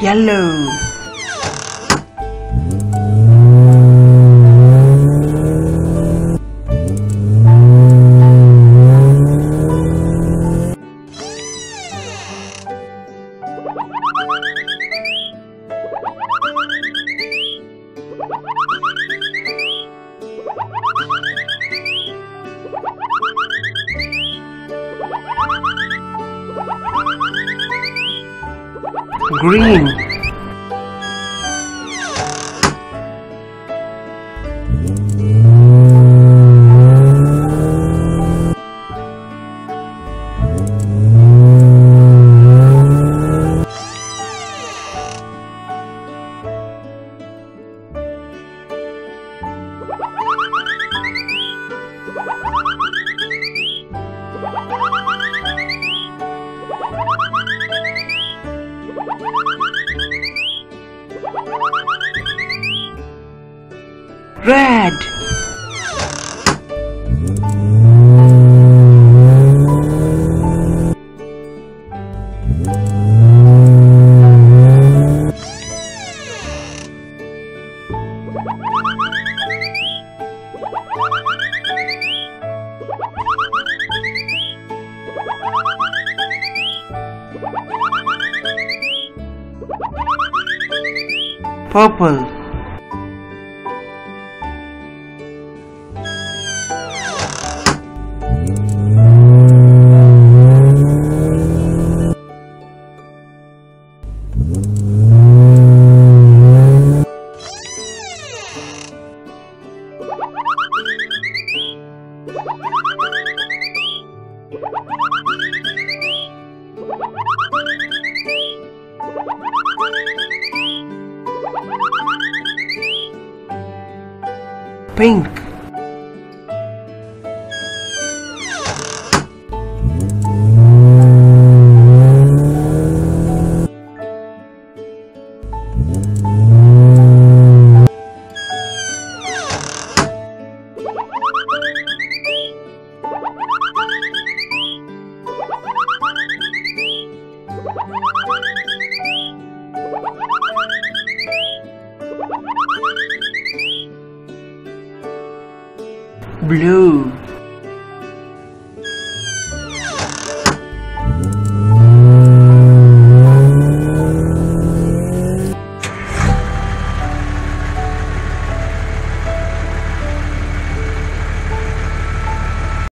Yellow. Green red purple pink blue